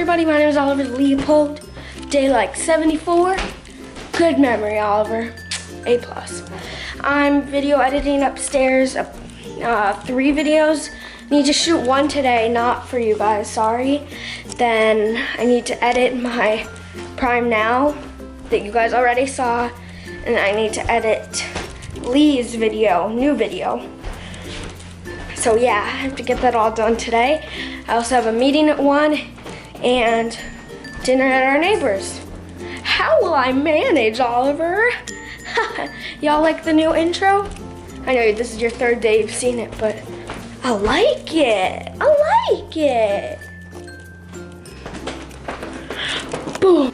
everybody, my name is Oliver Leopold. Day like 74. Good memory, Oliver. A plus. I'm video editing upstairs, uh, three videos. Need to shoot one today, not for you guys, sorry. Then I need to edit my Prime Now that you guys already saw. And I need to edit Lee's video, new video. So yeah, I have to get that all done today. I also have a meeting at one and dinner at our neighbors. How will I manage, Oliver? Y'all like the new intro? I know this is your third day you've seen it, but I like it. I like it. Boom.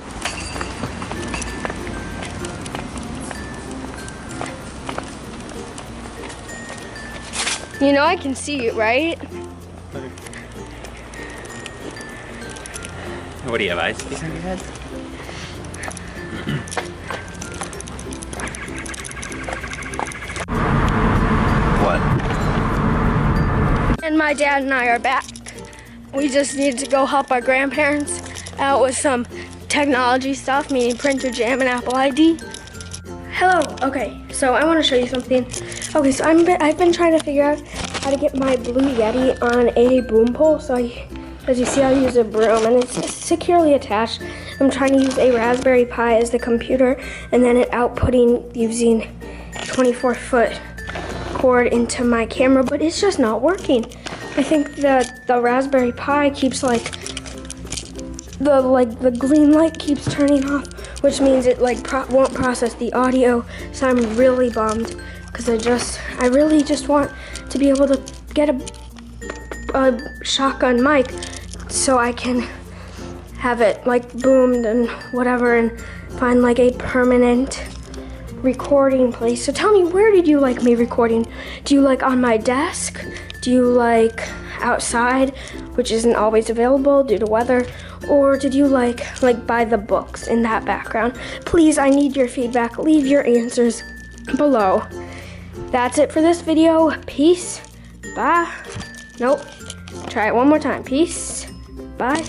You know I can see it, right? What do you have, ice piece on your head? what? And my dad and I are back. We just need to go help our grandparents out with some technology stuff, meaning printer jam and Apple ID. Hello, okay, so I want to show you something. Okay, so I'm, I've been trying to figure out how to get my Blue Yeti on a boom pole. So I, as you see, I use a broom and it's securely attached. I'm trying to use a Raspberry Pi as the computer and then it outputting using 24 foot cord into my camera, but it's just not working. I think that the Raspberry Pi keeps like the like the green light keeps turning off, which means it like pro won't process the audio. So I'm really bummed because I just I really just want to be able to get a, a shotgun mic so I can have it like boomed and whatever and find like a permanent recording place. So tell me, where did you like me recording? Do you like on my desk? Do you like outside, which isn't always available due to weather? Or did you like like by the books in that background? Please, I need your feedback. Leave your answers below. That's it for this video. Peace. Bye. Nope. Try it one more time. Peace. Bye.